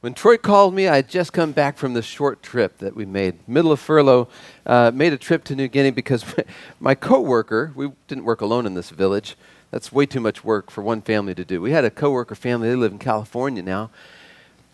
When Troy called me, I had just come back from the short trip that we made, middle of furlough, uh, made a trip to New Guinea because my coworker, we didn't work alone in this village. That's way too much work for one family to do. We had a coworker family, they live in California now.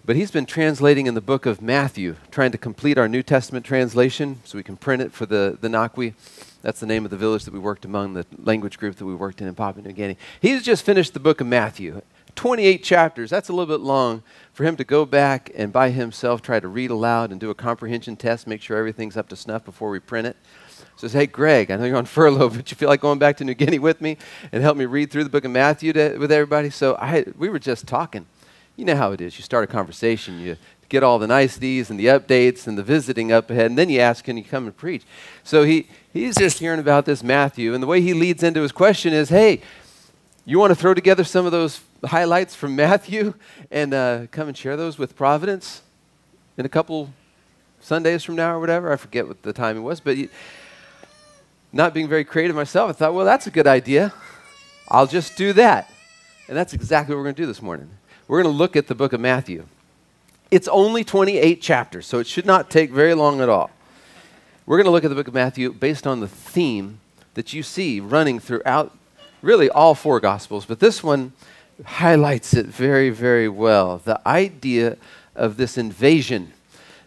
But he's been translating in the book of Matthew, trying to complete our New Testament translation so we can print it for the, the Nakwi. That's the name of the village that we worked among, the language group that we worked in in Papua New Guinea. He's just finished the book of Matthew. 28 chapters. That's a little bit long for him to go back and by himself try to read aloud and do a comprehension test, make sure everything's up to snuff before we print it. So says, hey, Greg, I know you're on furlough, but you feel like going back to New Guinea with me and help me read through the book of Matthew to, with everybody? So I, we were just talking. You know how it is. You start a conversation, you get all the niceties and the updates and the visiting up ahead, and then you ask, can you come and preach? So he, he's just hearing about this Matthew, and the way he leads into his question is, hey, you want to throw together some of those highlights from Matthew and uh, come and share those with Providence in a couple Sundays from now or whatever? I forget what the timing was, but you, not being very creative myself, I thought, well, that's a good idea. I'll just do that. And that's exactly what we're going to do this morning. We're going to look at the book of Matthew. It's only 28 chapters, so it should not take very long at all. We're going to look at the book of Matthew based on the theme that you see running throughout really all four Gospels, but this one highlights it very, very well. The idea of this invasion,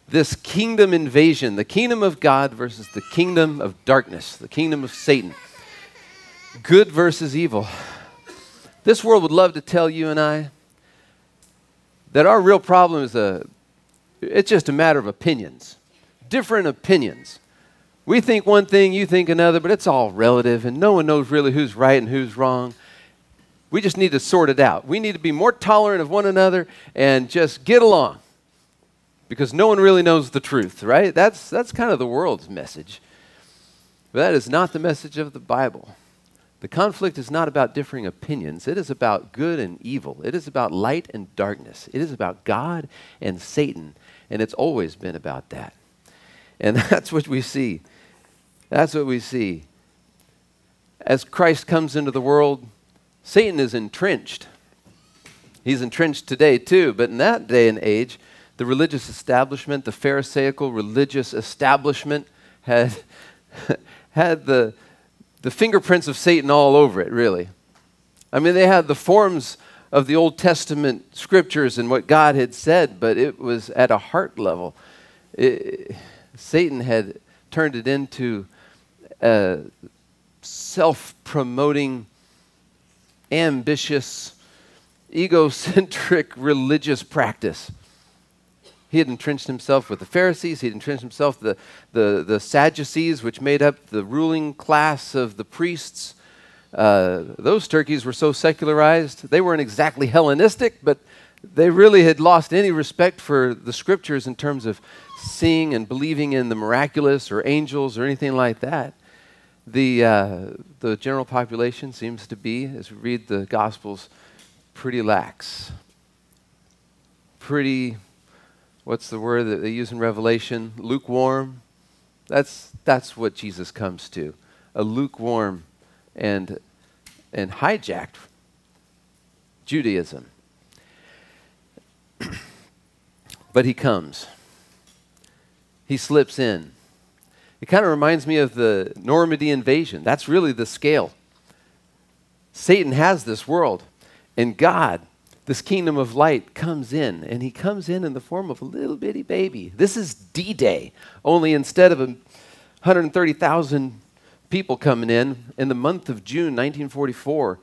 this kingdom invasion, the kingdom of God versus the kingdom of darkness, the kingdom of Satan. Good versus evil. This world would love to tell you and I that our real problem is a it's just a matter of opinions. Different opinions. We think one thing, you think another, but it's all relative, and no one knows really who's right and who's wrong. We just need to sort it out. We need to be more tolerant of one another and just get along because no one really knows the truth, right? That's, that's kind of the world's message. But that is not the message of the Bible. The conflict is not about differing opinions. It is about good and evil. It is about light and darkness. It is about God and Satan. And it's always been about that. And that's what we see that's what we see. As Christ comes into the world, Satan is entrenched. He's entrenched today too, but in that day and age, the religious establishment, the Pharisaical religious establishment, had, had the, the fingerprints of Satan all over it, really. I mean, they had the forms of the Old Testament scriptures and what God had said, but it was at a heart level. It, Satan had turned it into a self promoting, ambitious, egocentric religious practice. He had entrenched himself with the Pharisees. He had entrenched himself the, the, the Sadducees, which made up the ruling class of the priests. Uh, those turkeys were so secularized. They weren't exactly Hellenistic, but they really had lost any respect for the scriptures in terms of seeing and believing in the miraculous or angels or anything like that. The, uh, the general population seems to be, as we read the Gospels, pretty lax. Pretty, what's the word that they use in Revelation? Lukewarm. That's, that's what Jesus comes to a lukewarm and, and hijacked Judaism. but he comes, he slips in it kind of reminds me of the Normandy invasion. That's really the scale. Satan has this world, and God, this kingdom of light, comes in, and he comes in in the form of a little bitty baby. This is D Day, only instead of 130,000 people coming in, in the month of June 1944,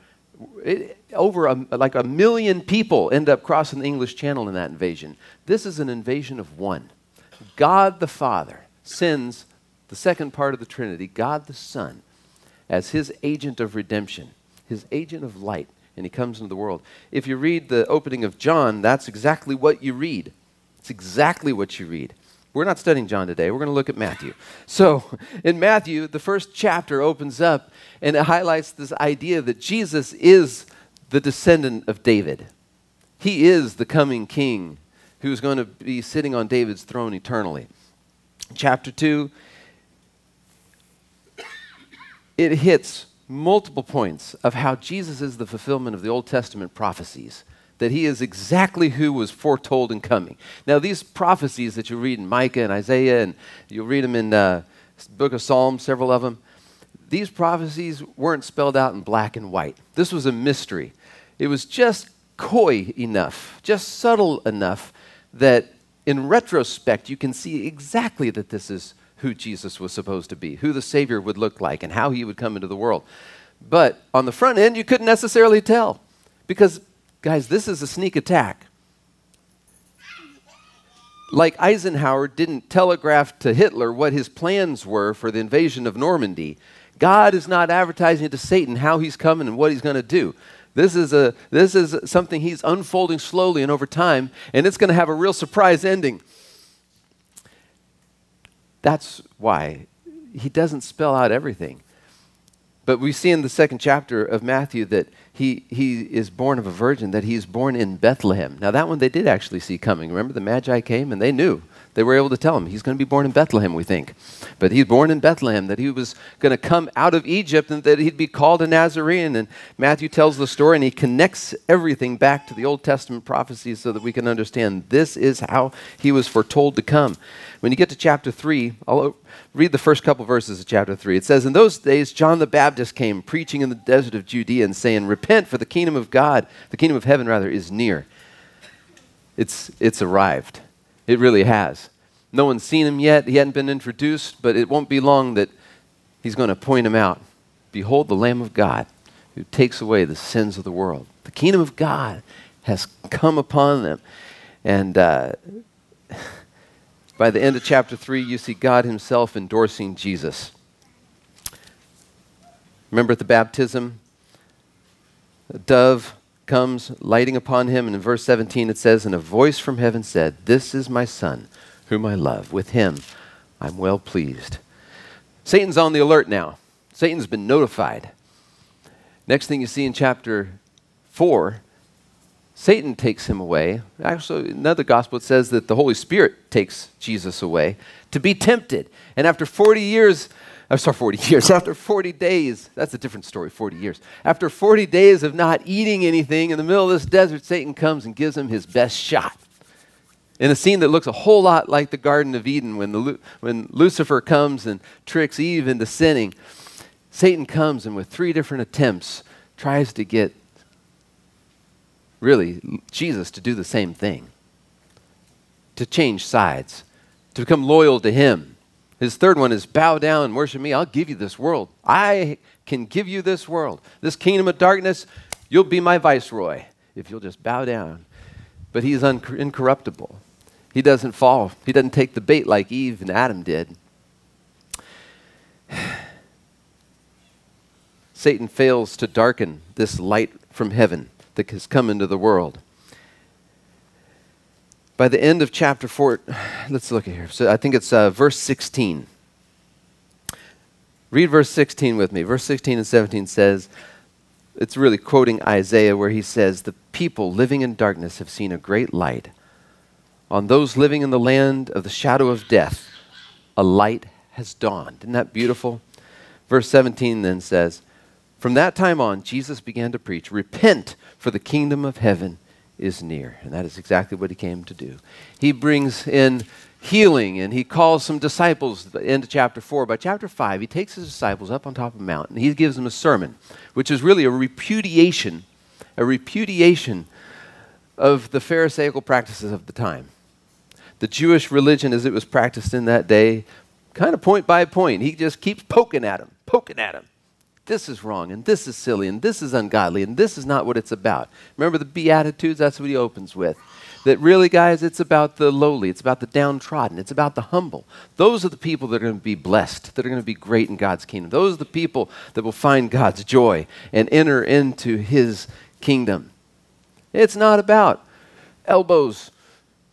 it, over a, like a million people end up crossing the English Channel in that invasion. This is an invasion of one. God the Father sends the second part of the Trinity, God the Son, as his agent of redemption, his agent of light, and he comes into the world. If you read the opening of John, that's exactly what you read. It's exactly what you read. We're not studying John today. We're going to look at Matthew. So, in Matthew, the first chapter opens up and it highlights this idea that Jesus is the descendant of David. He is the coming king who is going to be sitting on David's throne eternally. Chapter 2, it hits multiple points of how Jesus is the fulfillment of the Old Testament prophecies that he is exactly who was foretold in coming. Now, these prophecies that you read in Micah and Isaiah, and you'll read them in uh, book of Psalms, several of them, these prophecies weren't spelled out in black and white. This was a mystery. It was just coy enough, just subtle enough that in retrospect you can see exactly that this is who Jesus was supposed to be, who the Savior would look like, and how he would come into the world. But on the front end, you couldn't necessarily tell because Guys, this is a sneak attack. Like Eisenhower didn't telegraph to Hitler what his plans were for the invasion of Normandy, God is not advertising to Satan how he's coming and what he's going to do. This is, a, this is something he's unfolding slowly and over time, and it's going to have a real surprise ending. That's why he doesn't spell out everything. But we see in the second chapter of Matthew that he, he is born of a virgin, that he is born in Bethlehem. Now, that one they did actually see coming. Remember, the Magi came and they knew. They were able to tell him he's going to be born in Bethlehem, we think. But he's born in Bethlehem, that he was going to come out of Egypt and that he'd be called a Nazarene. And Matthew tells the story and he connects everything back to the Old Testament prophecies so that we can understand this is how he was foretold to come. When you get to chapter 3, I'll read the first couple verses of chapter 3. It says, In those days, John the Baptist came preaching in the desert of Judea and saying, Repent, for the kingdom of God, the kingdom of heaven, rather, is near. It's, it's arrived. It really has. No one's seen him yet. He hadn't been introduced, but it won't be long that he's going to point him out. Behold, the Lamb of God who takes away the sins of the world. The kingdom of God has come upon them. And uh, by the end of chapter 3, you see God Himself endorsing Jesus. Remember at the baptism? A dove comes lighting upon him, and in verse 17 it says, And a voice from heaven said, This is my Son, whom I love. With him I'm well pleased. Satan's on the alert now. Satan's been notified. Next thing you see in chapter 4 Satan takes him away. Actually, another gospel says that the Holy Spirit takes Jesus away to be tempted. And after 40 years, I'm sorry, 40 years, after 40 days, that's a different story, 40 years. After 40 days of not eating anything in the middle of this desert, Satan comes and gives him his best shot. In a scene that looks a whole lot like the Garden of Eden when, the, when Lucifer comes and tricks Eve into sinning, Satan comes and with three different attempts tries to get really, Jesus to do the same thing to change sides, to become loyal to Him. His third one is bow down and worship me. I'll give you this world. I can give you this world. This kingdom of darkness, you'll be my viceroy if you'll just bow down. But he's incorruptible. He doesn't fall, he doesn't take the bait like Eve and Adam did. Satan fails to darken this light from heaven that has come into the world. By the end of chapter 4, let's look at here. So I think it's uh, verse 16. Read verse 16 with me. Verse 16 and 17 says, it's really quoting Isaiah where he says, The people living in darkness have seen a great light. On those living in the land of the shadow of death, a light has dawned. Isn't that beautiful? Verse 17 then says, From that time on, Jesus began to preach, Repent, for the kingdom of heaven is near. And that is exactly what he came to do. He brings in healing and he calls some disciples into chapter 4. By chapter 5, he takes his disciples up on top of a mountain. And he gives them a sermon, which is really a repudiation, a repudiation of the Pharisaical practices of the time. The Jewish religion as it was practiced in that day, kind of point by point. He just keeps poking at them, poking at them this is wrong and this is silly and this is ungodly and this is not what it's about. Remember the Beatitudes? That's what he opens with. That really, guys, it's about the lowly, it's about the downtrodden, it's about the humble. Those are the people that are going to be blessed, that are going to be great in God's kingdom. Those are the people that will find God's joy and enter into his kingdom. It's not about elbows,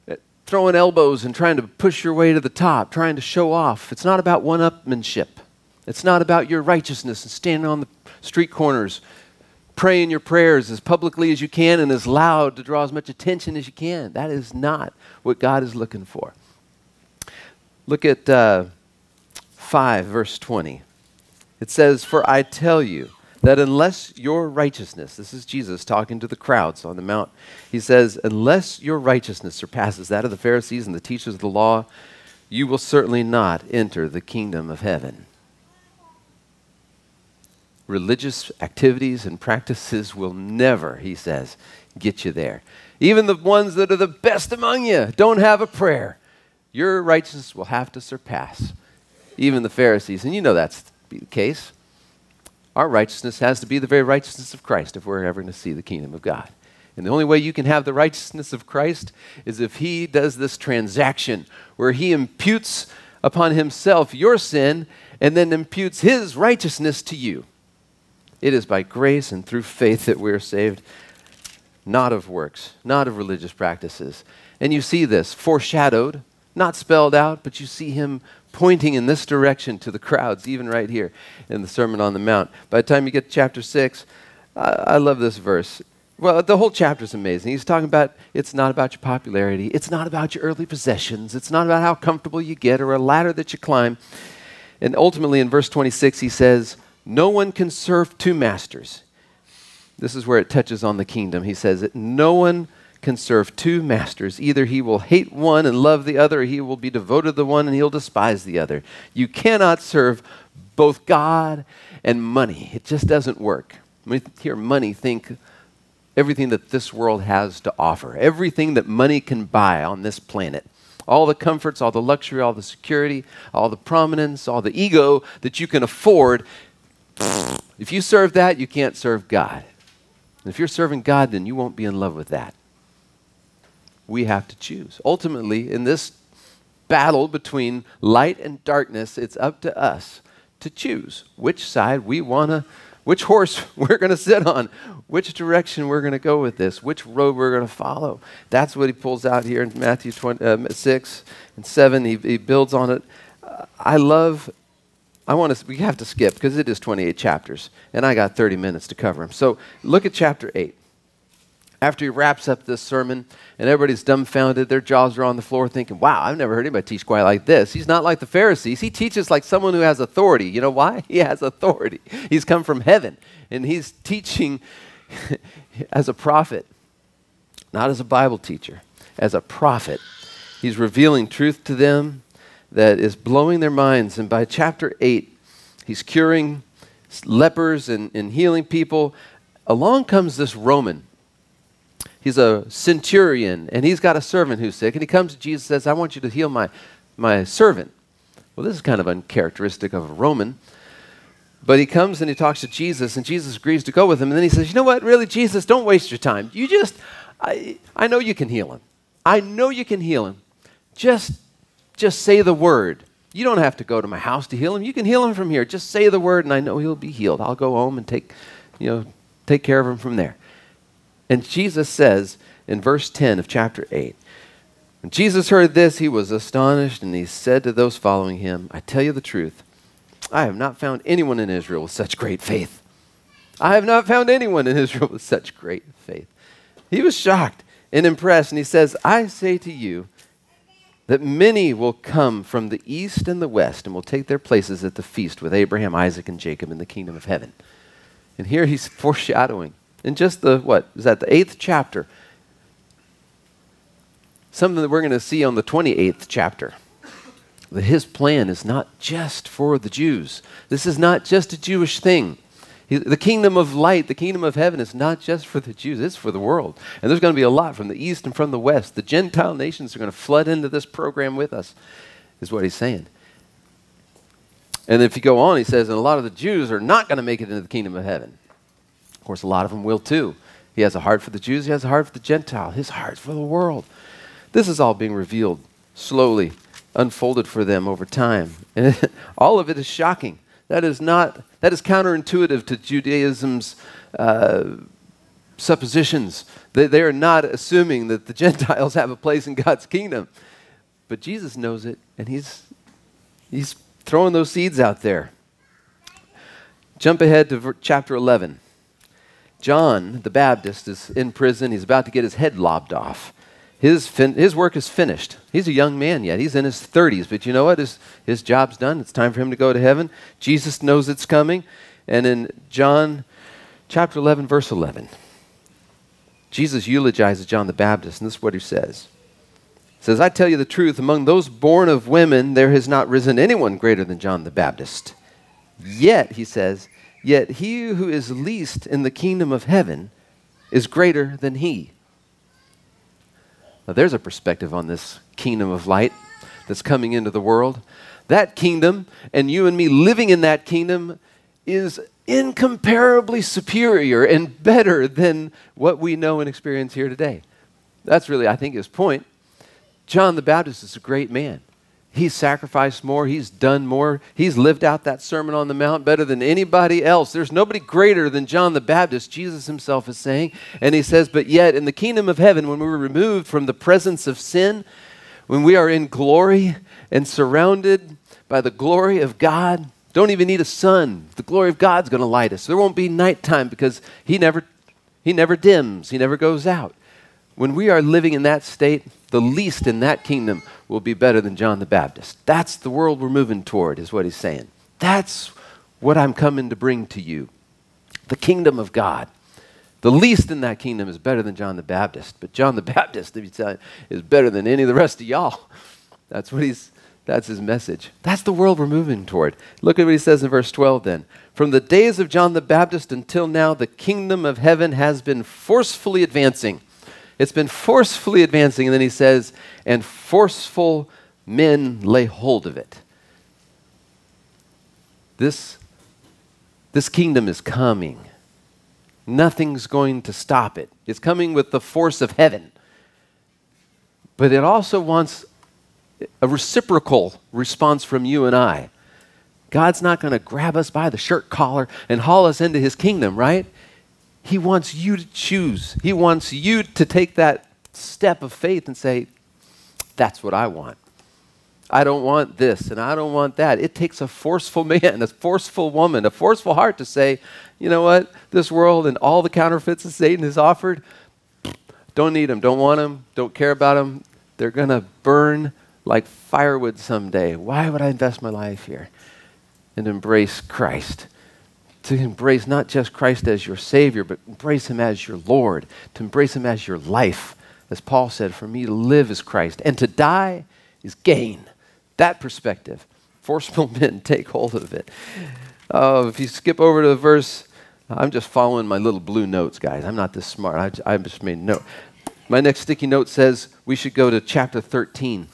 eh, throwing elbows and trying to push your way to the top, trying to show off. It's not about one upmanship. It's not about your righteousness and standing on the street corners praying your prayers as publicly as you can and as loud to draw as much attention as you can. That is not what God is looking for. Look at uh, 5, verse 20. It says, For I tell you that unless your righteousness, this is Jesus talking to the crowds on the Mount, he says, unless your righteousness surpasses that of the Pharisees and the teachers of the law, you will certainly not enter the kingdom of heaven. Religious activities and practices will never, he says, get you there. Even the ones that are the best among you don't have a prayer. Your righteousness will have to surpass even the Pharisees. And you know that's the case. Our righteousness has to be the very righteousness of Christ if we're ever going to see the kingdom of God. And the only way you can have the righteousness of Christ is if He does this transaction where He imputes upon Himself your sin and then imputes His righteousness to you. It is by grace and through faith that we are saved, not of works, not of religious practices. And you see this foreshadowed, not spelled out, but you see Him pointing in this direction to the crowds, even right here in the Sermon on the Mount. By the time you get to chapter 6, I, I love this verse. Well, the whole chapter is amazing. He's talking about it's not about your popularity, it's not about your earthly possessions, it's not about how comfortable you get or a ladder that you climb. And ultimately, in verse 26, he says, No one can serve two masters. This is where it touches on the kingdom. He says that no one can serve two masters. Either he will hate one and love the other, or he will be devoted to the one and he'll despise the other. You cannot serve both God and money. It just doesn't work. When you hear money, think everything that this world has to offer, everything that money can buy on this planet. All the comforts, all the luxury, all the security, all the prominence, all the ego that you can afford. If you serve that, you can't serve God. And if you're serving God, then you won't be in love with that we have to choose. Ultimately, in this battle between light and darkness, it's up to us to choose which side we want to, which horse we're going to sit on, which direction we're going to go with this, which road we're going to follow. That's what he pulls out here in Matthew 20, uh, 6 and 7. He, he builds on it. Uh, I love I want to, we have to skip because it is 28 chapters, and I got 30 minutes to cover them. So look at chapter 8 after he wraps up this sermon and everybody's dumbfounded, their jaws are on the floor thinking, wow, I've never heard anybody teach quite like this. He's not like the Pharisees. He teaches like someone who has authority. You know why? He has authority. He's come from heaven and he's teaching as a prophet, not as a Bible teacher, as a prophet. He's revealing truth to them that is blowing their minds. And by chapter 8, he's curing lepers and, and healing people. Along comes this Roman. He's a centurion and he's got a servant who's sick. And he comes to jesus and says i want you to heal my, my servant. Well this is kind of uncharacteristic of a roman. But he comes and he talks to jesus and jesus agrees to go with him. And then he says you know what? Really jesus don't waste your time. You just i, I know you can heal him. I know you can heal him. Just just say the word. You don't have to go to my house to heal him. You can heal him from here. Just say the word and i know he'll be healed. I'll go home and take you know take care of him from there. And Jesus says in verse 10 of chapter 8, when Jesus heard this, he was astonished, and he said to those following him, I tell you the truth, I have not found anyone in Israel with such great faith. I have not found anyone in Israel with such great faith. He was shocked and impressed, and he says, I say to you that many will come from the east and the west and will take their places at the feast with Abraham, Isaac, and Jacob in the kingdom of heaven. And here he's foreshadowing in just the, what, is that the eighth chapter? Something that we're going to see on the 28th chapter. That his plan is not just for the Jews. This is not just a Jewish thing. He, the kingdom of light, the kingdom of heaven is not just for the Jews, it's for the world. And there's going to be a lot from the east and from the west. The Gentile nations are going to flood into this program with us, is what he's saying. And if you go on, he says, and a lot of the Jews are not going to make it into the kingdom of heaven. Of course, a lot of them will too. He has a heart for the Jews, he has a heart for the Gentile, his heart for the world. This is all being revealed slowly, unfolded for them over time. And all of it is shocking. That is not that is counterintuitive to Judaism's uh, suppositions. They, they are not assuming that the Gentiles have a place in God's kingdom. But Jesus knows it, and he's, he's throwing those seeds out there. Jump ahead to chapter 11. John the Baptist is in prison. He's about to get his head lobbed off. His, fin- his work is finished. He's a young man yet. He's in his 30s, but you know what? His, his job's done. It's time for him to go to heaven. Jesus knows it's coming. And in John chapter 11, verse 11. Jesus eulogizes John the Baptist, and this is what he says. He says, I tell you the truth, among those born of women, there has not risen anyone greater than John the Baptist. Yet, he says, yet he who is least in the kingdom of heaven is greater than he. Now, there's a perspective on this kingdom of light that's coming into the world. That kingdom, and you and me living in that kingdom, is incomparably superior and better than what we know and experience here today. That's really, I think, his point. John the Baptist is a great man. He's sacrificed more, he's done more, he's lived out that Sermon on the Mount better than anybody else. There's nobody greater than John the Baptist, Jesus himself is saying. And he says, But yet, in the kingdom of heaven, when we're removed from the presence of sin, when we are in glory and surrounded by the glory of God, don't even need a sun. The glory of God's going to light us. There won't be nighttime because he never, he never dims, he never goes out. When we are living in that state, the least in that kingdom will be better than John the Baptist. That's the world we're moving toward, is what he's saying. That's what I'm coming to bring to you the kingdom of God. The least in that kingdom is better than John the Baptist, but John the Baptist, if you tell you, is better than any of the rest of y'all. That's what he's that's his message. That's the world we're moving toward. Look at what he says in verse 12 then. From the days of John the Baptist until now, the kingdom of heaven has been forcefully advancing. It's been forcefully advancing. And then he says, and forceful men lay hold of it. This, this kingdom is coming. Nothing's going to stop it. It's coming with the force of heaven. But it also wants a reciprocal response from you and I. God's not going to grab us by the shirt collar and haul us into his kingdom, right? He wants you to choose. He wants you to take that step of faith and say, That's what I want. I don't want this and I don't want that. It takes a forceful man, a forceful woman, a forceful heart to say, You know what? This world and all the counterfeits that Satan has offered, don't need them, don't want them, don't care about them. They're going to burn like firewood someday. Why would I invest my life here? And embrace Christ. To embrace not just Christ as your Savior, but embrace Him as your Lord. To embrace Him as your life. As Paul said, for me to live is Christ, and to die is gain. That perspective. Forceful men take hold of it. Uh, if you skip over to the verse, I'm just following my little blue notes, guys. I'm not this smart. I, I just made a note. My next sticky note says we should go to chapter 13.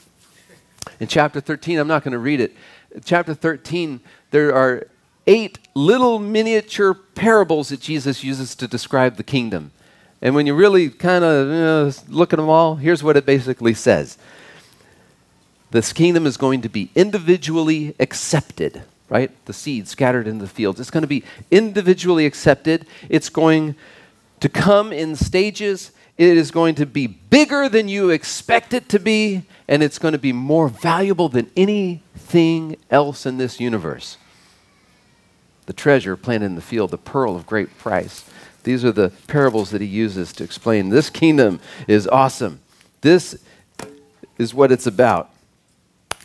In chapter 13, I'm not going to read it. Chapter 13, there are eight little miniature parables that Jesus uses to describe the kingdom. And when you really kind of you know, look at them all, here's what it basically says This kingdom is going to be individually accepted, right? The seed scattered in the fields. It's going to be individually accepted. It's going to come in stages it is going to be bigger than you expect it to be, and it's going to be more valuable than anything else in this universe. The treasure planted in the field, the pearl of great price. These are the parables that he uses to explain this kingdom is awesome. This is what it's about.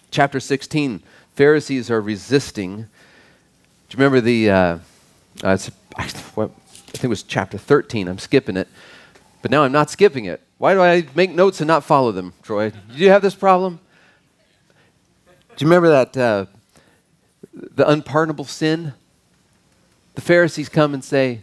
Chapter 16 Pharisees are resisting. Do you remember the, uh, uh, I think it was chapter 13, I'm skipping it. But now I'm not skipping it. Why do I make notes and not follow them, Troy? Do you have this problem? Do you remember that, uh, the unpardonable sin? The Pharisees come and say,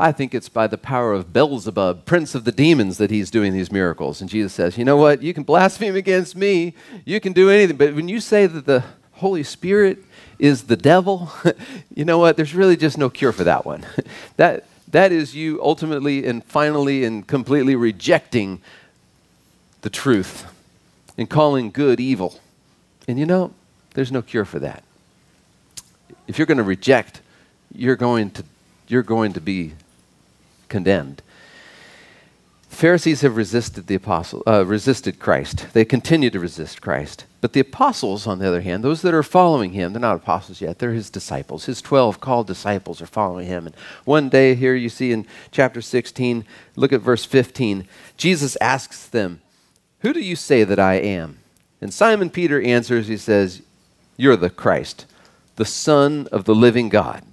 I think it's by the power of Beelzebub, prince of the demons, that he's doing these miracles. And Jesus says, You know what? You can blaspheme against me, you can do anything. But when you say that the Holy Spirit is the devil, you know what? There's really just no cure for that one. that, that is you ultimately and finally and completely rejecting the truth and calling good evil. And you know, there's no cure for that. If you're going to reject, you're going to, you're going to be condemned. Pharisees have resisted the apostle, uh, resisted Christ. They continue to resist Christ. But the apostles, on the other hand, those that are following him, they're not apostles yet, they're his disciples. His 12 called disciples are following him. And one day here you see in chapter 16, look at verse 15. Jesus asks them, Who do you say that I am? And Simon Peter answers, he says, You're the Christ, the Son of the living God.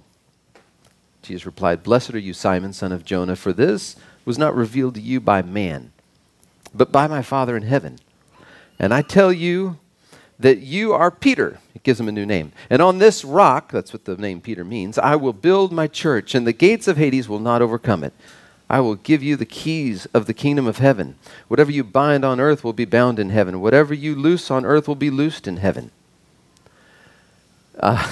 Jesus replied, Blessed are you, Simon, son of Jonah, for this was not revealed to you by man, but by my Father in heaven. And I tell you that you are Peter. It gives him a new name. And on this rock, that's what the name Peter means, I will build my church, and the gates of Hades will not overcome it. I will give you the keys of the kingdom of heaven. Whatever you bind on earth will be bound in heaven. Whatever you loose on earth will be loosed in heaven. Uh,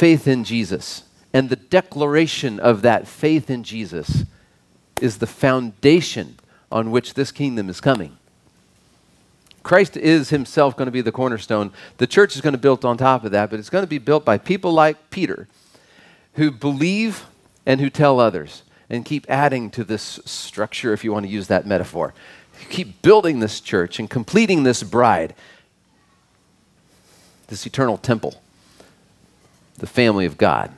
faith in Jesus and the declaration of that faith in Jesus is the foundation on which this kingdom is coming. Christ is himself going to be the cornerstone. The church is going to be built on top of that, but it's going to be built by people like Peter who believe and who tell others and keep adding to this structure, if you want to use that metaphor. Keep building this church and completing this bride, this eternal temple, the family of God.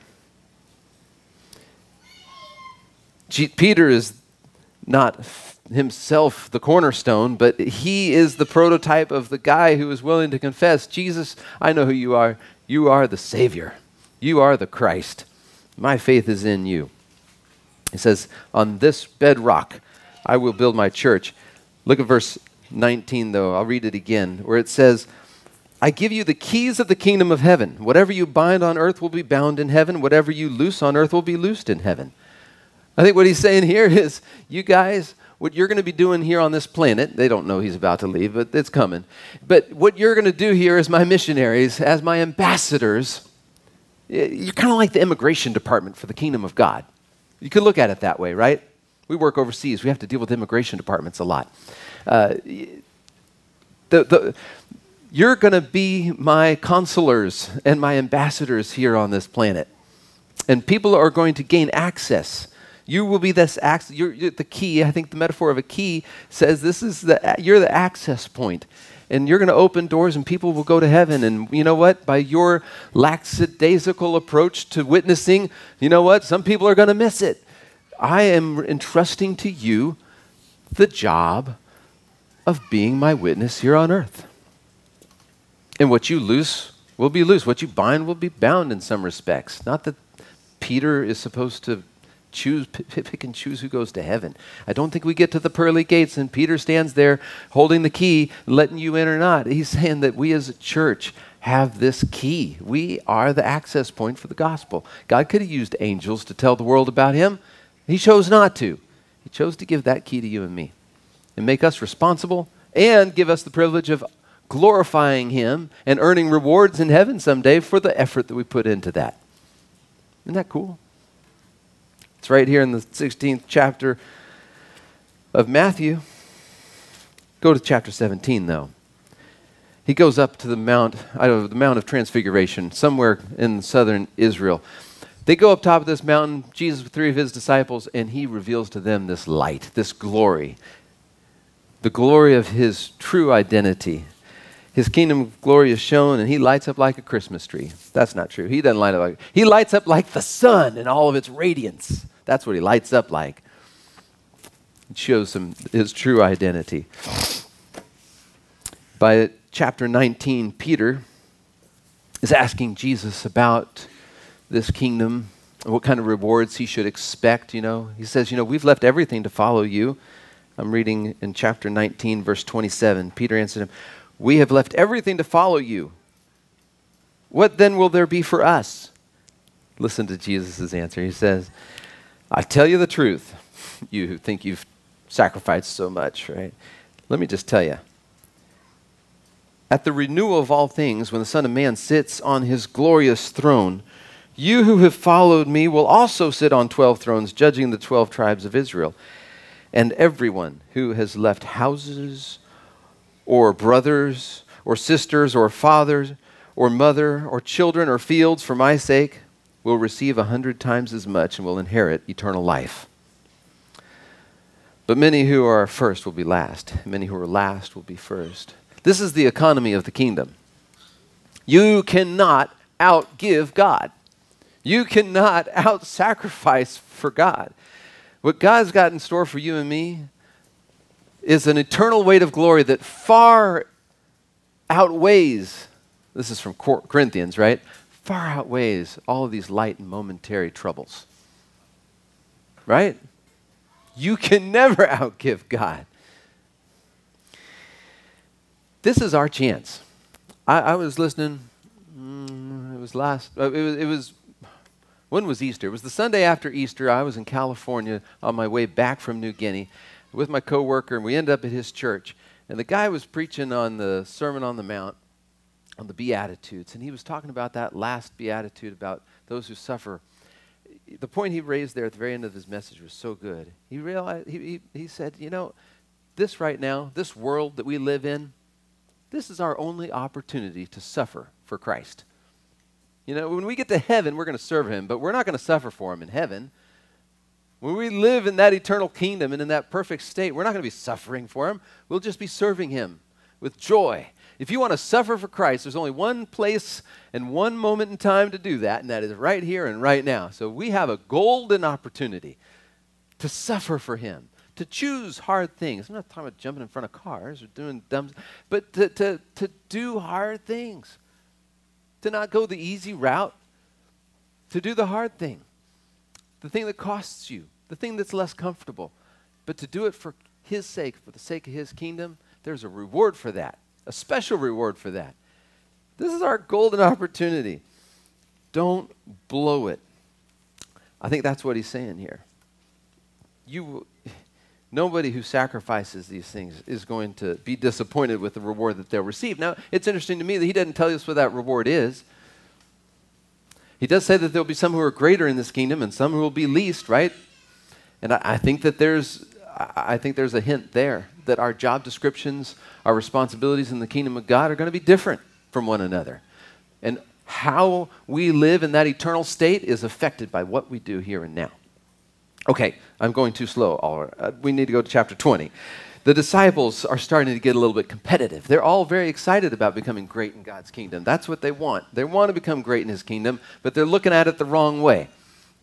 Peter is not himself the cornerstone, but he is the prototype of the guy who is willing to confess Jesus, I know who you are. You are the Savior, you are the Christ. My faith is in you. He says, On this bedrock I will build my church. Look at verse 19, though. I'll read it again, where it says, I give you the keys of the kingdom of heaven. Whatever you bind on earth will be bound in heaven. Whatever you loose on earth will be loosed in heaven. I think what he's saying here is, you guys, what you're going to be doing here on this planet, they don't know he's about to leave, but it's coming. But what you're going to do here as my missionaries, as my ambassadors, you're kind of like the immigration department for the kingdom of God. You could look at it that way, right? We work overseas. We have to deal with immigration departments a lot. Uh, the, the, you're going to be my consulars and my ambassadors here on this planet. And people are going to gain access. You will be this access. You're, the key. I think the metaphor of a key says this is the you're the access point and you're going to open doors and people will go to heaven. And you know what? By your lackadaisical approach to witnessing, you know what? Some people are going to miss it. I am entrusting to you the job of being my witness here on earth. And what you loose will be loose. What you bind will be bound in some respects. Not that Peter is supposed to choose, pick and choose who goes to heaven. I don't think we get to the pearly gates and Peter stands there holding the key, letting you in or not. He's saying that we as a church have this key. We are the access point for the gospel. God could have used angels to tell the world about him. He chose not to. He chose to give that key to you and me and make us responsible and give us the privilege of glorifying him and earning rewards in heaven someday for the effort that we put into that. Isn't that cool? It's right here in the 16th chapter of Matthew. Go to chapter 17, though. He goes up to the Mount, I don't know, the Mount of Transfiguration, somewhere in southern Israel. They go up top of this mountain, Jesus with three of his disciples, and he reveals to them this light, this glory, the glory of his true identity. His kingdom of glory is shown, and he lights up like a Christmas tree. That's not true. He doesn't light up like he lights up like the sun in all of its radiance. That's what he lights up like. It shows him his true identity. By chapter 19, Peter is asking Jesus about this kingdom and what kind of rewards he should expect. You know, he says, You know, we've left everything to follow you. I'm reading in chapter 19, verse 27. Peter answered him, We have left everything to follow you. What then will there be for us? Listen to Jesus' answer. He says, I tell you the truth, you who think you've sacrificed so much, right? Let me just tell you. At the renewal of all things, when the Son of Man sits on his glorious throne, you who have followed me will also sit on 12 thrones, judging the 12 tribes of Israel. And everyone who has left houses, or brothers, or sisters, or fathers, or mother, or children, or fields for my sake will receive a hundred times as much and will inherit eternal life. But many who are first will be last, many who are last will be first. This is the economy of the kingdom. You cannot outgive God. You cannot out sacrifice for God. What God's got in store for you and me is an eternal weight of glory that far outweighs, this is from Corinthians, right? far outweighs all of these light and momentary troubles. Right? You can never outgive God. This is our chance. I, I was listening. Mm, it was last. Uh, it was. It was. When was Easter? It was the Sunday after Easter. I was in California on my way back from New Guinea with my coworker, and we end up at his church. And the guy was preaching on the Sermon on the Mount, on the Beatitudes, and he was talking about that last Beatitude about those who suffer. The point he raised there at the very end of his message was so good. He realized he, he, he said, you know, this right now, this world that we live in, this is our only opportunity to suffer for Christ. You know, when we get to heaven, we're going to serve him, but we're not going to suffer for him in heaven. When we live in that eternal kingdom and in that perfect state, we're not going to be suffering for him. We'll just be serving him with joy. If you want to suffer for Christ, there's only one place and one moment in time to do that, and that is right here and right now. So we have a golden opportunity to suffer for him to choose hard things. I'm not talking about jumping in front of cars or doing dumb, but to, to, to do hard things. To not go the easy route, to do the hard thing, the thing that costs you, the thing that's less comfortable, but to do it for His sake, for the sake of His kingdom, there's a reward for that, a special reward for that. This is our golden opportunity. Don't blow it. I think that's what he's saying here. You, nobody who sacrifices these things is going to be disappointed with the reward that they'll receive. Now, it's interesting to me that he doesn't tell us what that reward is. He does say that there'll be some who are greater in this kingdom and some who will be least, right? And I, I think that there's I think there's a hint there that our job descriptions, our responsibilities in the kingdom of God are going to be different from one another. And how we live in that eternal state is affected by what we do here and now. Okay, I'm going too slow. Uh, we need to go to chapter 20. The disciples are starting to get a little bit competitive. They're all very excited about becoming great in God's kingdom. That's what they want. They want to become great in His kingdom, but they're looking at it the wrong way.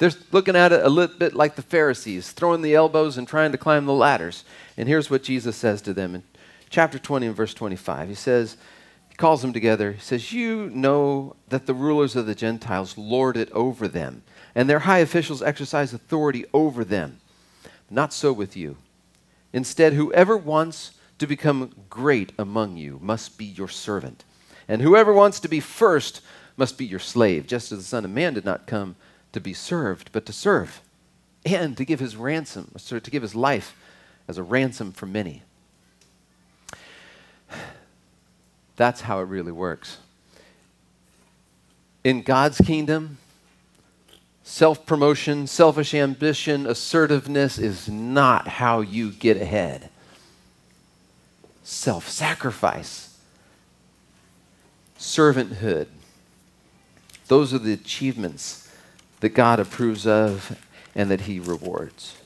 They're looking at it a little bit like the Pharisees, throwing the elbows and trying to climb the ladders. And here's what Jesus says to them in chapter 20 and verse 25. He says, He calls them together. He says, You know that the rulers of the Gentiles lord it over them and their high officials exercise authority over them. Not so with you. Instead, whoever wants to become great among you must be your servant, and whoever wants to be first must be your slave, just as the Son of Man did not come to be served, but to serve, and to give his ransom, to give his life as a ransom for many. That's how it really works. In God's kingdom, Self promotion, selfish ambition, assertiveness is not how you get ahead. Self sacrifice, servanthood, those are the achievements that God approves of and that He rewards.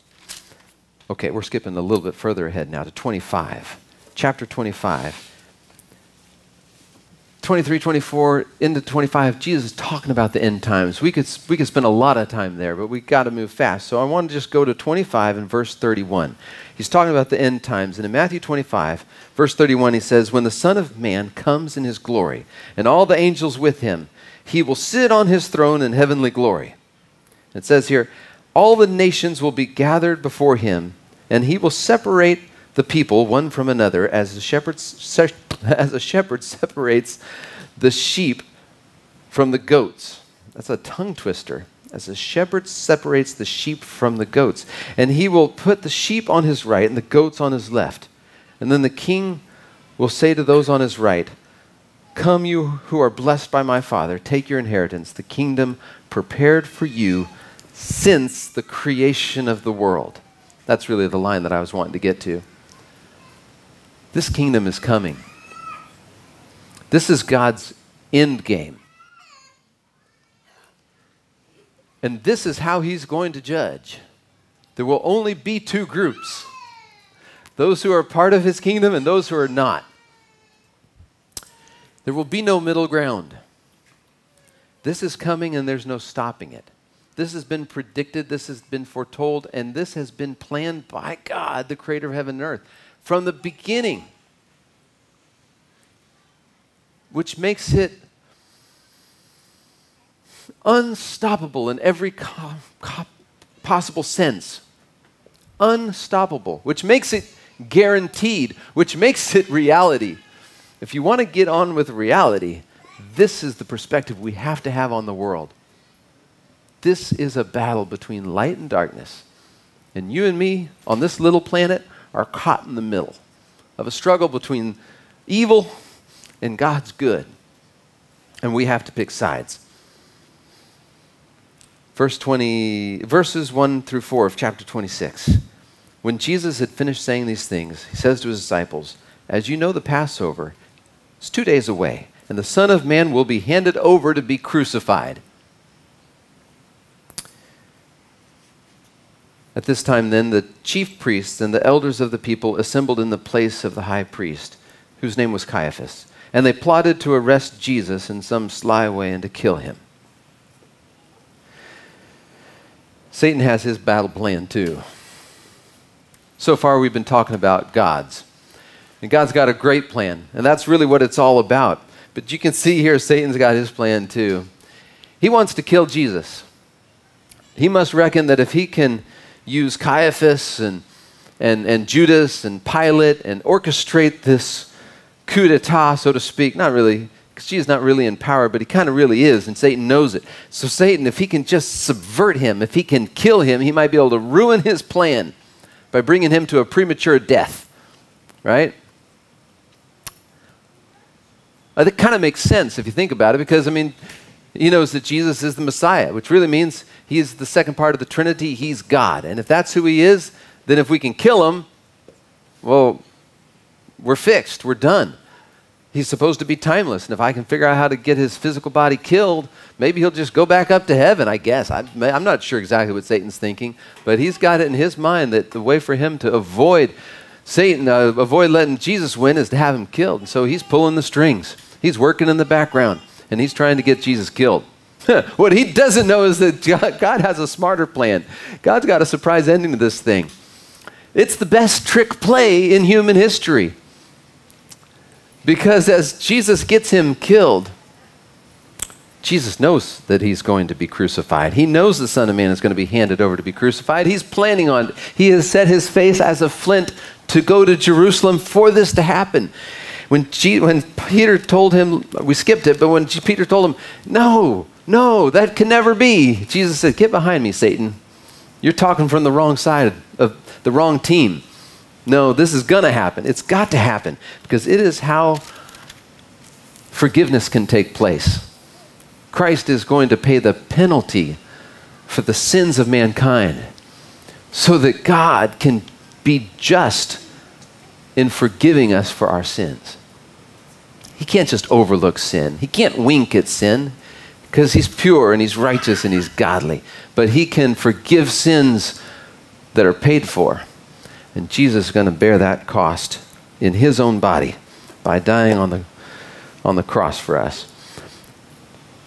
Okay, we're skipping a little bit further ahead now to 25. Chapter 25 23, 24, into 25, Jesus is talking about the end times. We could, we could spend a lot of time there, but we got to move fast. So I want to just go to 25 and verse 31. He's talking about the end times. And in Matthew 25, verse 31, he says, When the Son of Man comes in his glory, and all the angels with him, he will sit on his throne in heavenly glory. It says here, All the nations will be gathered before him, and he will separate the people one from another as a shepherd, as a shepherd separates the sheep from the goats. That's a tongue twister. As a shepherd separates the sheep from the goats. And he will put the sheep on his right and the goats on his left. And then the king will say to those on his right, Come, you who are blessed by my Father, take your inheritance, the kingdom prepared for you since the creation of the world. That's really the line that I was wanting to get to. This kingdom is coming. This is God's end game. And this is how he's going to judge. There will only be two groups those who are part of his kingdom and those who are not. There will be no middle ground. This is coming and there's no stopping it. This has been predicted, this has been foretold, and this has been planned by God, the creator of heaven and earth from the beginning, which makes it unstoppable in every co- co- possible sense. Unstoppable, which makes it guaranteed, which makes it reality. If you want to get on with reality, this is the perspective we have to have on the world. This is a battle between light and darkness. And you and me on this little planet are caught in the middle of a struggle between evil and God's good. And we have to pick sides. Verse 20, verses 1 through 4 of chapter 26. When Jesus had finished saying these things, he says to his disciples, As you know, the Passover is two days away, and the Son of Man will be handed over to be crucified. At this time, then, the chief priests and the elders of the people assembled in the place of the high priest, whose name was Caiaphas, and they plotted to arrest Jesus in some sly way and to kill him. Satan has his battle plan too. So far, we've been talking about God's. And God's got a great plan, and that's really what it's all about. But you can see here, Satan's got his plan too. He wants to kill Jesus. He must reckon that if he can use Caiaphas and, and, and Judas and Pilate and orchestrate this coup d'etat, so to speak. Not really, because Jesus not really in power, but he kind of really is, and Satan knows it. So, Satan, if he can just subvert him, if he can kill him, he might be able to ruin his plan by bringing him to a premature death. Right? Uh, that kind of makes sense if you think about it, because, I mean, he knows that Jesus is the Messiah, which really means he is the second part of the Trinity. He's God. And if that's who he is, then if we can kill him, well, we're fixed. We're done. He's supposed to be timeless. And if I can figure out how to get his physical body killed, maybe he'll just go back up to heaven, I guess. I'm, I'm not sure exactly what Satan's thinking, but he's got it in his mind that the way for him to avoid Satan, uh, avoid letting Jesus win, is to have him killed. And so he's pulling the strings. He's working in the background, and he's trying to get Jesus killed. what he doesn't know is that God has a smarter plan. God's got a surprise ending to this thing. It's the best trick play in human history. Because as Jesus gets him killed, Jesus knows that he's going to be crucified. He knows the Son of Man is going to be handed over to be crucified. He's planning on it. He has set his face as a flint to go to Jerusalem for this to happen. When, G- when Peter told him, we skipped it, but when G- Peter told him, no, no, that can never be, Jesus said, Get behind me, Satan. You're talking from the wrong side of the wrong team. No, this is going to happen. It's got to happen because it is how forgiveness can take place. Christ is going to pay the penalty for the sins of mankind so that God can be just in forgiving us for our sins. He can't just overlook sin, He can't wink at sin because He's pure and He's righteous and He's godly. But He can forgive sins that are paid for. And Jesus is going to bear that cost in his own body by dying on the, on the cross for us.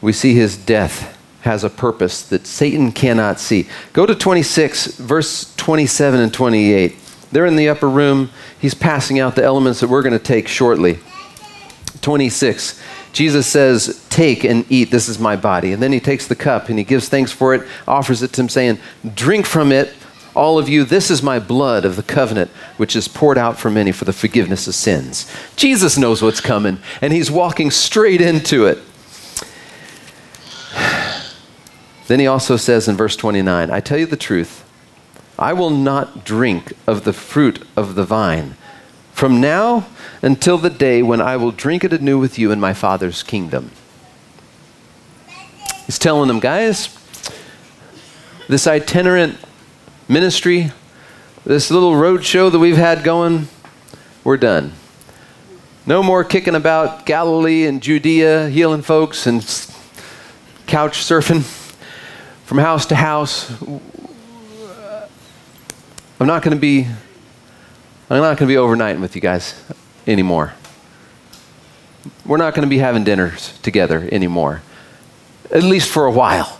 We see his death has a purpose that Satan cannot see. Go to 26, verse 27 and 28. They're in the upper room. He's passing out the elements that we're going to take shortly. 26. Jesus says, Take and eat, this is my body. And then he takes the cup and he gives thanks for it, offers it to him, saying, Drink from it, all of you, this is my blood of the covenant, which is poured out for many for the forgiveness of sins. Jesus knows what's coming, and he's walking straight into it. Then he also says in verse 29 I tell you the truth, I will not drink of the fruit of the vine from now until the day when I will drink it anew with you in my Father's kingdom. He's telling them, guys, this itinerant ministry, this little road show that we've had going, we're done. No more kicking about Galilee and Judea, healing folks and couch surfing from house to house. I'm not going to be I'm not going to be overnighting with you guys anymore. We're not going to be having dinners together anymore. At least for a while.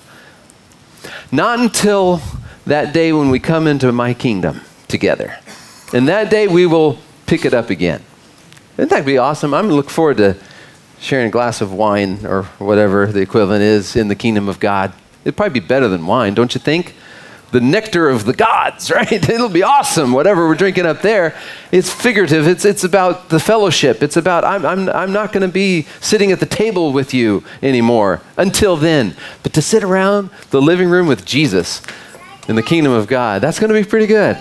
Not until that day when we come into my kingdom together. And that day we will pick it up again. Wouldn't that be awesome? I'm looking forward to sharing a glass of wine or whatever the equivalent is in the kingdom of God. It'd probably be better than wine, don't you think? The nectar of the gods, right? It'll be awesome, whatever we're drinking up there. It's figurative. It's, it's about the fellowship. It's about, I'm, I'm, I'm not going to be sitting at the table with you anymore until then. But to sit around the living room with Jesus in the kingdom of God, that's going to be pretty good.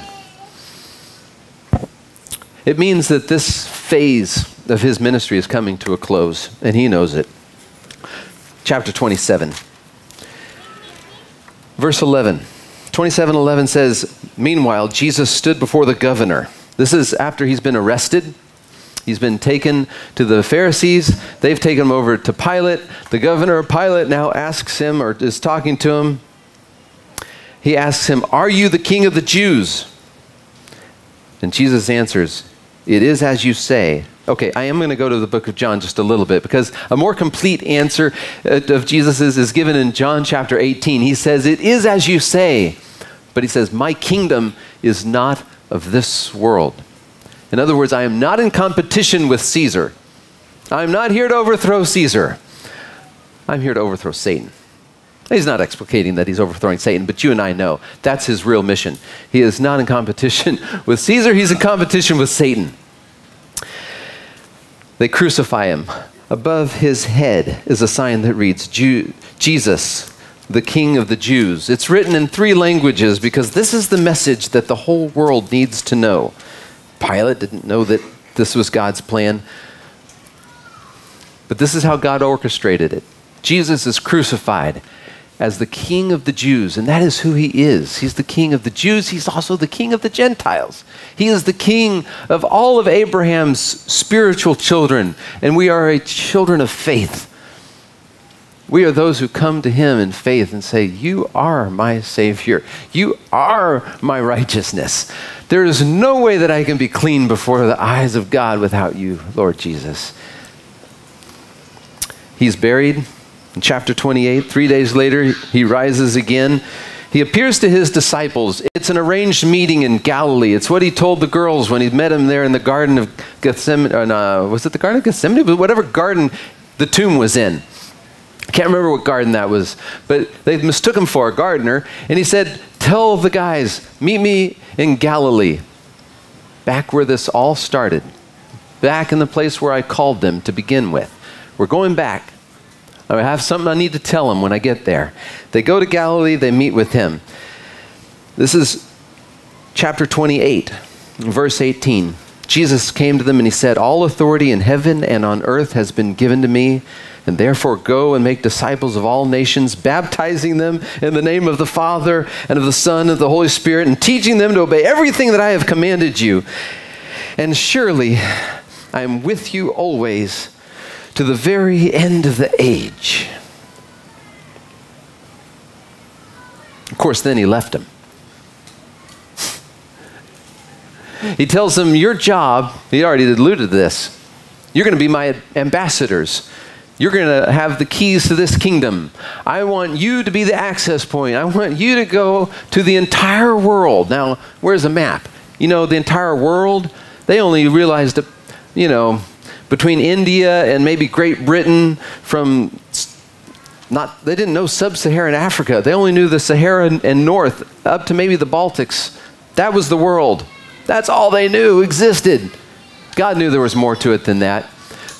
It means that this phase of his ministry is coming to a close, and he knows it. Chapter 27, verse 11. 27:11 says, "Meanwhile, Jesus stood before the governor. This is after he's been arrested. He's been taken to the Pharisees. They've taken him over to Pilate. The governor Pilate now asks him or is talking to him. He asks him, "Are you the king of the Jews?" And Jesus answers, "It is as you say." Okay, I am going to go to the book of John just a little bit because a more complete answer uh, of Jesus's is given in John chapter 18. He says, It is as you say, but he says, My kingdom is not of this world. In other words, I am not in competition with Caesar. I'm not here to overthrow Caesar. I'm here to overthrow Satan. He's not explicating that he's overthrowing Satan, but you and I know that's his real mission. He is not in competition with Caesar, he's in competition with Satan. They crucify him. Above his head is a sign that reads, Jesus, the King of the Jews. It's written in three languages because this is the message that the whole world needs to know. Pilate didn't know that this was God's plan, but this is how God orchestrated it. Jesus is crucified as the king of the Jews, and that is who he is. He's the king of the Jews, he's also the king of the Gentiles. He is the king of all of Abraham's spiritual children, and we are a children of faith. We are those who come to him in faith and say, You are my Savior. You are my righteousness. There is no way that I can be clean before the eyes of God without you, Lord Jesus. He's buried in chapter 28, three days later, he rises again. He appears to his disciples. It's an arranged meeting in Galilee. It's what he told the girls when he met them there in the Garden of Gethsemane. Uh, was it the Garden of Gethsemane? Whatever garden the tomb was in. I can't remember what garden that was, but they mistook him for a gardener. And he said, Tell the guys, meet me in Galilee, back where this all started, back in the place where I called them to begin with. We're going back. I have something I need to tell them when I get there. They go to Galilee, they meet with him. This is chapter 28, verse 18. Jesus came to them and he said, All authority in heaven and on earth has been given to me, and therefore go and make disciples of all nations, baptizing them in the name of the Father and of the Son and of the Holy Spirit, and teaching them to obey everything that I have commanded you. And surely I am with you always to the very end of the age. Of course, then he left him. he tells them, Your job, he already alluded to this, you're going to be my ambassadors. You're going to have the keys to this kingdom. I want you to be the access point. I want you to go to the entire world. Now, where's the map? You know, the entire world, they only realized, you know, between India and maybe Great Britain from not they didn't know sub-Saharan Africa. They only knew the Sahara and north up to maybe the Baltics. That was the world. That's all they knew existed. God knew there was more to it than that.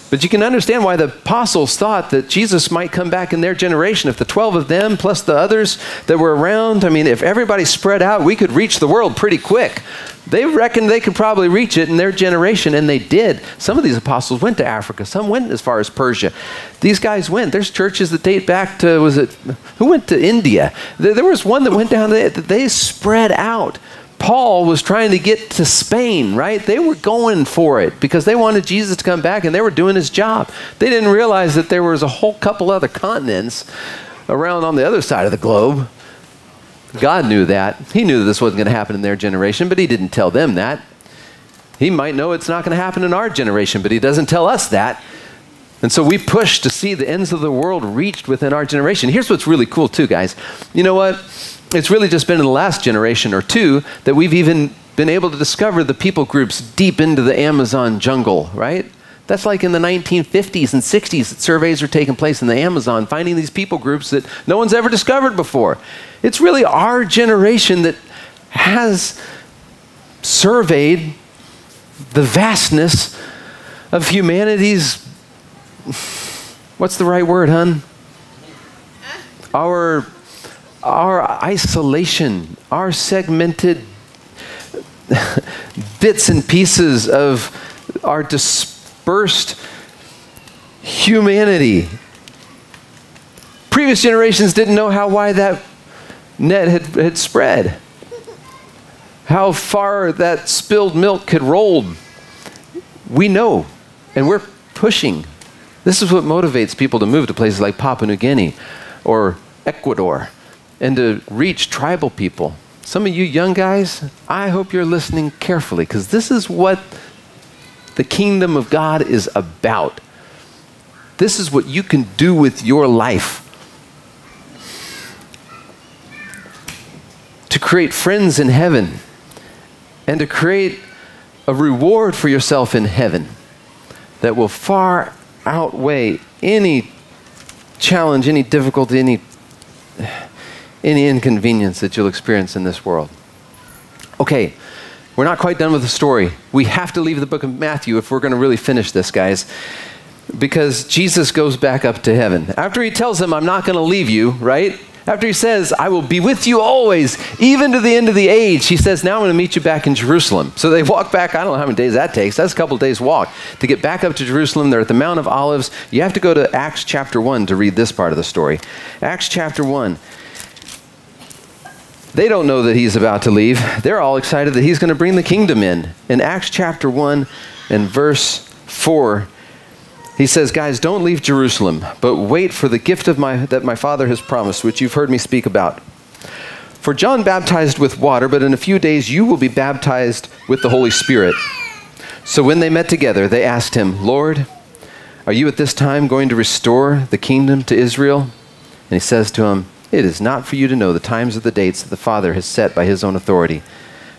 But you can understand why the apostles thought that Jesus might come back in their generation. If the 12 of them plus the others that were around, I mean, if everybody spread out, we could reach the world pretty quick. They reckoned they could probably reach it in their generation, and they did. Some of these apostles went to Africa, some went as far as Persia. These guys went. There's churches that date back to, was it, who went to India? There was one that went down, they, they spread out. Paul was trying to get to Spain, right? They were going for it because they wanted Jesus to come back and they were doing his job. They didn't realize that there was a whole couple other continents around on the other side of the globe. God knew that. He knew this wasn't going to happen in their generation, but he didn't tell them that. He might know it's not going to happen in our generation, but he doesn't tell us that. And so we push to see the ends of the world reached within our generation. Here's what's really cool, too, guys. You know what? it's really just been in the last generation or two that we've even been able to discover the people groups deep into the Amazon jungle, right? That's like in the 1950s and 60s that surveys are taking place in the Amazon, finding these people groups that no one's ever discovered before. It's really our generation that has surveyed the vastness of humanity's. What's the right word, hun? Our, our isolation, our segmented bits and pieces of our dispersed humanity. Previous generations didn't know how wide that net had, had spread, how far that spilled milk had rolled. We know, and we're pushing. This is what motivates people to move to places like Papua New Guinea or Ecuador and to reach tribal people. Some of you young guys, I hope you're listening carefully because this is what the kingdom of God is about. This is what you can do with your life. To create friends in heaven and to create a reward for yourself in heaven that will far outweigh any challenge, any difficulty, any, any inconvenience that you'll experience in this world. Okay, we're not quite done with the story. We have to leave the book of Matthew if we're going to really finish this, guys. Because Jesus goes back up to heaven. After he tells them, I'm not going to leave you, right? After he says, I will be with you always, even to the end of the age, he says, Now I'm going to meet you back in Jerusalem. So they walk back. I don't know how many days that takes. That's a couple days' walk. To get back up to Jerusalem, they're at the Mount of Olives. You have to go to Acts chapter 1 to read this part of the story. Acts chapter 1. They don't know that he's about to leave. They're all excited that he's going to bring the kingdom in. In Acts chapter 1 and verse 4, he says, Guys, don't leave Jerusalem, but wait for the gift of my, that my Father has promised, which you've heard me speak about. For John baptized with water, but in a few days you will be baptized with the Holy Spirit. So when they met together, they asked him, Lord, are you at this time going to restore the kingdom to Israel? And he says to him, It is not for you to know the times or the dates that the Father has set by his own authority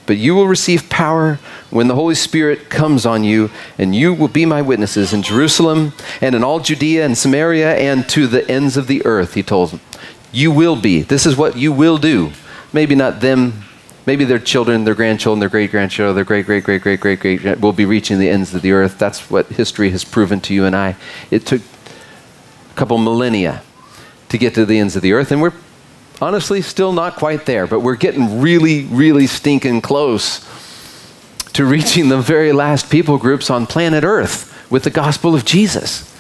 but you will receive power when the Holy Spirit comes on you, and you will be my witnesses in Jerusalem and in all Judea and Samaria and to the ends of the earth, he told them. You will be. This is what you will do. Maybe not them, maybe their children, their grandchildren, their great grandchildren, their great, great, great, great, great, great will be reaching the ends of the earth. That's what history has proven to you and I. It took a couple millennia to get to the ends of the earth, and we're honestly still not quite there, but we're getting really, really stinking close to reaching the very last people groups on planet Earth with the gospel of Jesus.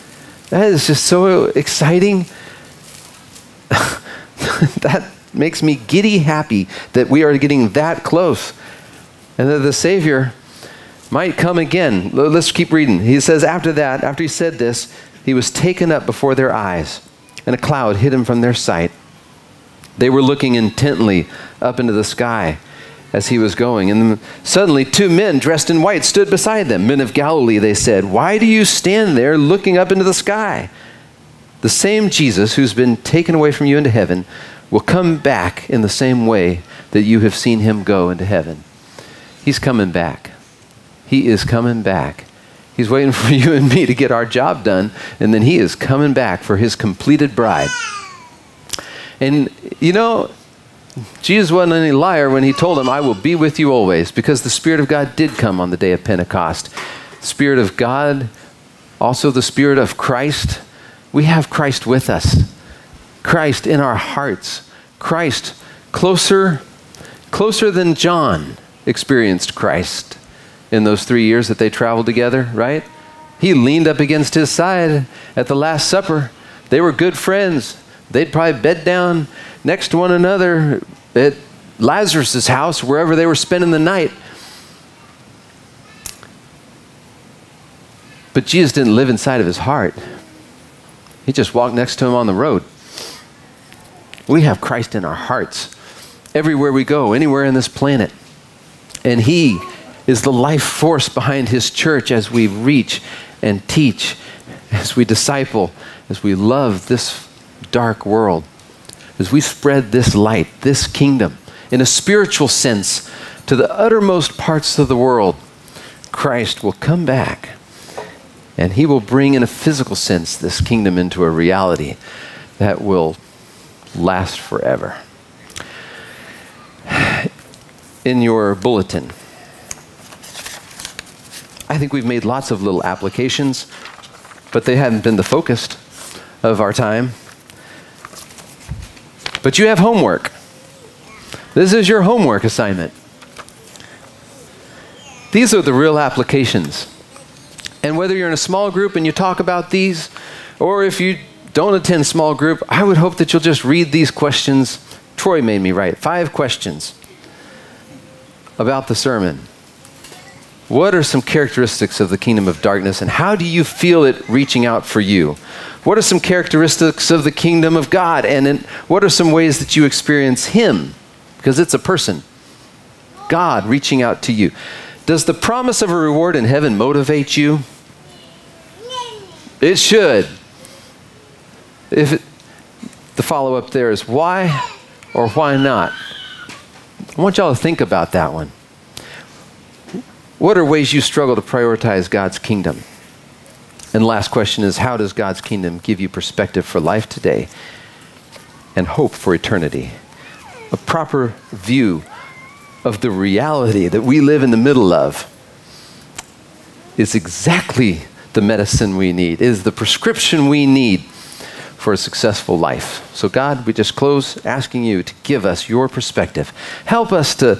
That is just so exciting. that makes me giddy happy that we are getting that close and that the Savior might come again. Let's keep reading. He says, After that, after he said this, he was taken up before their eyes, and a cloud hid him from their sight. They were looking intently up into the sky as he was going. And suddenly, two men dressed in white stood beside them. Men of Galilee, they said, Why do you stand there looking up into the sky? The same Jesus who's been taken away from you into heaven will come back in the same way that you have seen him go into heaven. He's coming back. He is coming back. He's waiting for you and me to get our job done, and then he is coming back for his completed bride. And you know, Jesus wasn't any liar when he told him, I will be with you always, because the Spirit of God did come on the day of Pentecost. Spirit of God, also the Spirit of Christ. We have Christ with us, Christ in our hearts, Christ closer, closer than John experienced Christ in those three years that they traveled together, right? He leaned up against his side at the Last Supper. They were good friends. They'd probably bed down next to one another at Lazarus' house, wherever they were spending the night. But Jesus didn't live inside of his heart. He just walked next to him on the road. We have Christ in our hearts everywhere we go, anywhere in this planet. And He is the life force behind His church as we reach and teach, as we disciple, as we love this dark world. As we spread this light, this kingdom, in a spiritual sense, to the uttermost parts of the world, Christ will come back And He will bring, in a physical sense, this kingdom into a reality that will last forever. In your bulletin, I think we've made lots of little applications, but they haven't been the focus of our time. But you have homework. This is your homework assignment. These are the real applications. And whether you're in a small group and you talk about these, or if you don't attend small group, I would hope that you'll just read these questions. Troy made me write five questions about the sermon. What are some characteristics of the kingdom of darkness, and how do you feel it reaching out for you? What are some characteristics of the kingdom of God, and what are some ways that you experience Him? Because it's a person. God reaching out to you. Does the promise of a reward in heaven motivate you? It should. If it, the follow up there is why or why not? I want y'all to think about that one. What are ways you struggle to prioritize God's kingdom? And last question is how does God's kingdom give you perspective for life today and hope for eternity? A proper view of the reality that we live in the middle of is exactly the medicine we need, is the prescription we need for a successful life. So, God, we just close asking you to give us your perspective. Help us to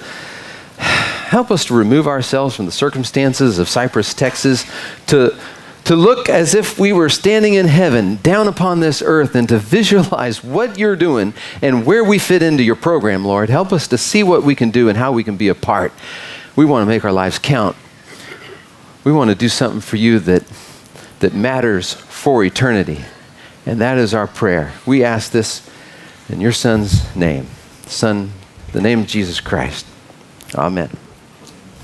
help us to remove ourselves from the circumstances of Cypress, Texas, to, to look as if we were standing in heaven down upon this earth and to visualize what you're doing and where we fit into your program, Lord. Help us to see what we can do and how we can be a part. We want to make our lives count. We want to do something for you that, that matters for eternity. And that is our prayer. We ask this in your Son's name, Son, the name of Jesus Christ. Amen.